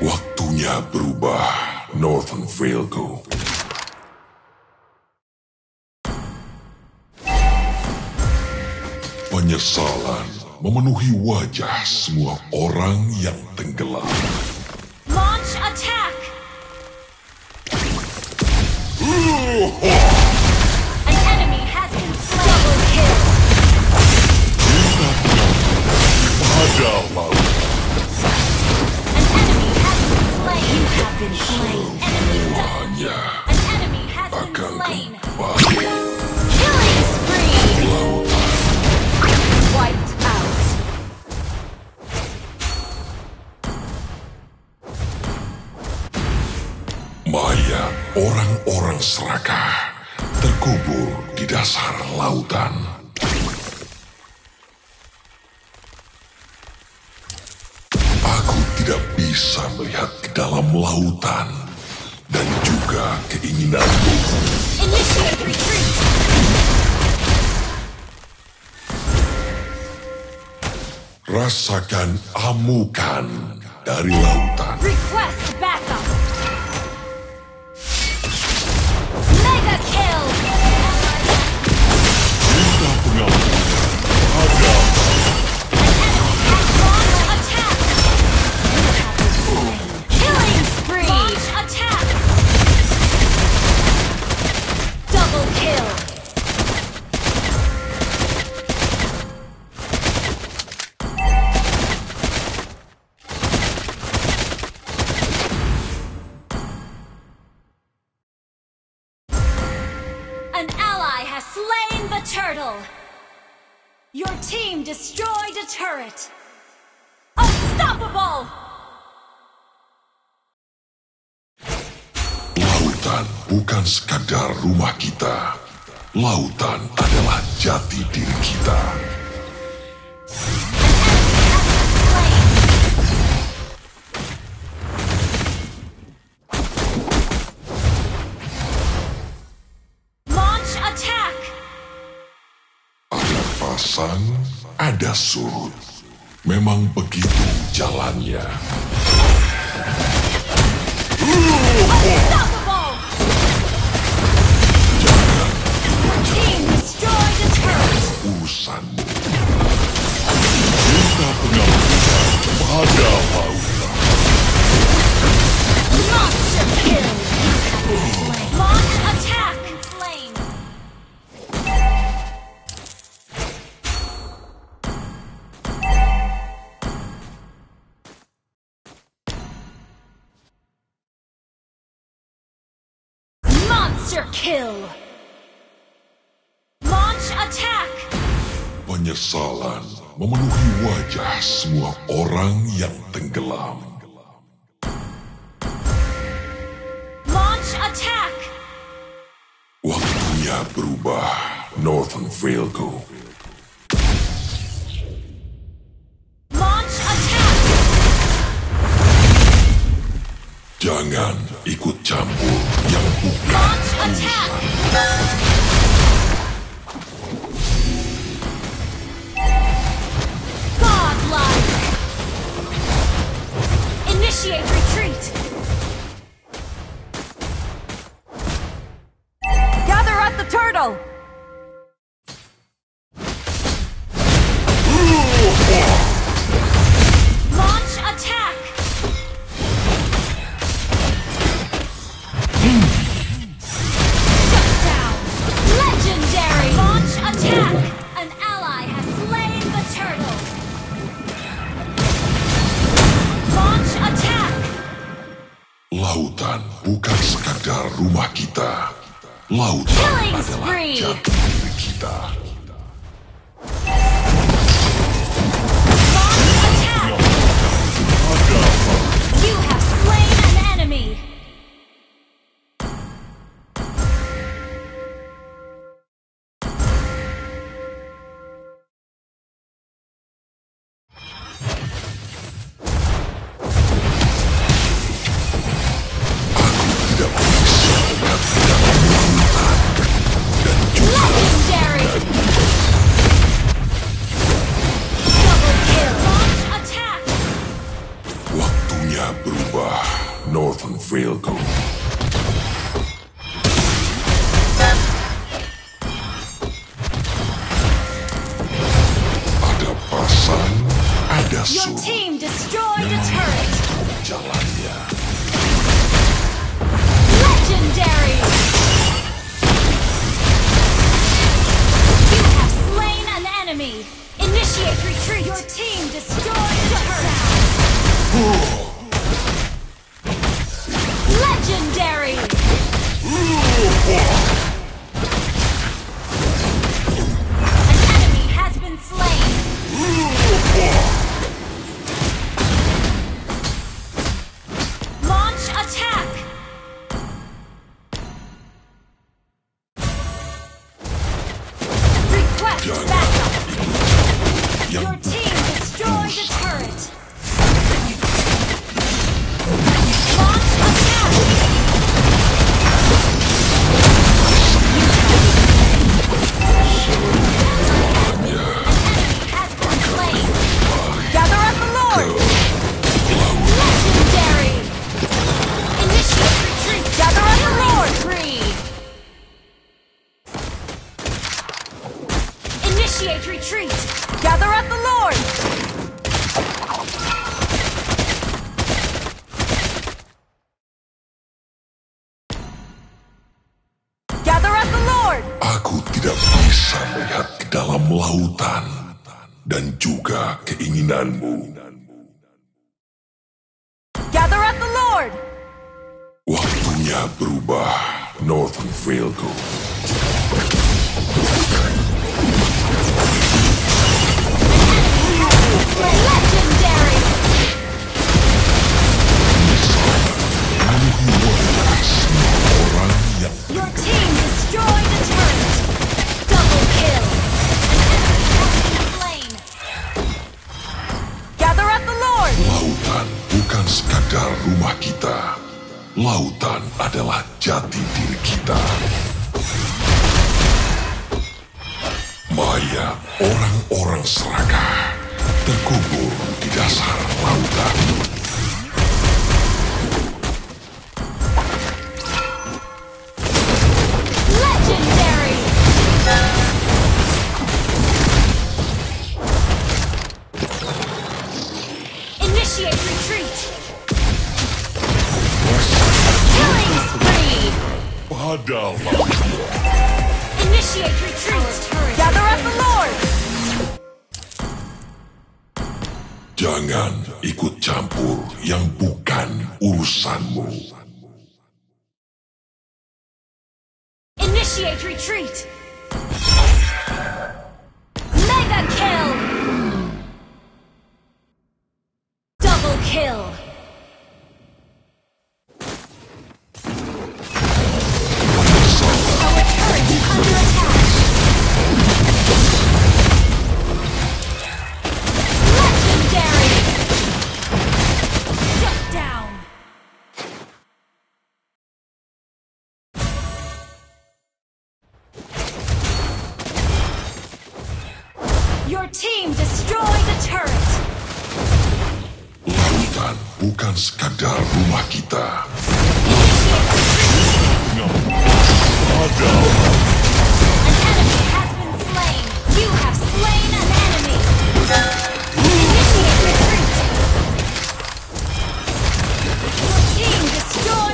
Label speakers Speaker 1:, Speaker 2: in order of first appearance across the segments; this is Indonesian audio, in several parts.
Speaker 1: Waktunya berubah, Northern Valeco. Penyesalan memenuhi wajah semua orang yang tenggelam.
Speaker 2: Launch attack! An enemy has been slain. Double kill. Been slain. An enemy has been slain. Killing spree.
Speaker 1: orang-orang serakah terkubur di dasar lautan. Bisa melihat ke dalam lautan dan juga
Speaker 2: retreat.
Speaker 1: Rasakan amukan dari lautan.
Speaker 2: Request backup. Mega kill.
Speaker 1: Minta
Speaker 2: slain the turtle. Your team destroyed a turret. Unstoppable!
Speaker 1: lautan bukan sekadar rumah kita. Lautan adalah jati diri kita. Surut. Memang begitu jalannya.
Speaker 2: Kill! Launch attack!
Speaker 1: Penyesalan memenuhi wajah semua orang yang tenggelam.
Speaker 2: Launch attack!
Speaker 1: Waktunya berubah, Northern Valeco. Jangan ikut campur yang bukan rumah kita.
Speaker 2: Killing
Speaker 1: adalah
Speaker 2: spree.
Speaker 1: jati diri kita.
Speaker 2: Attack! You have slain an enemy! Initiate retreat. Your team destroyed
Speaker 1: bisa melihat ke dalam lautan dan juga keinginanmu.
Speaker 3: Gather at the Lord!
Speaker 1: Waktunya berubah, Northern Vale rumah kita. Lautan adalah jati diri kita. Mayat orang-orang serakah terkubur di dasar lautan. Jangan ikut campur yang bukan urusanmu.
Speaker 2: Initiate retreat! Team destroyed a turret!
Speaker 1: Lautan bukan sekadar rumah kita.
Speaker 2: An enemy has been slain! You have slain an enemy! Initiate retreat! Your team destroyed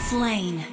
Speaker 2: slain!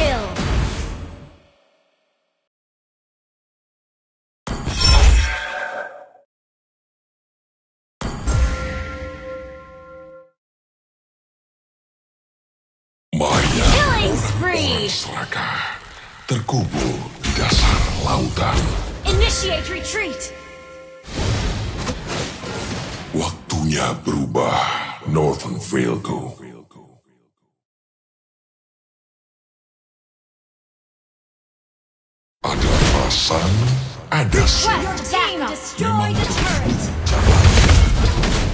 Speaker 2: Kill!
Speaker 1: Maya serakah terkubur di dasar lautan.
Speaker 2: Initiate retreat.
Speaker 1: Waktunya berubah, Northern Valeco. and
Speaker 2: I guess. Destroy the turret.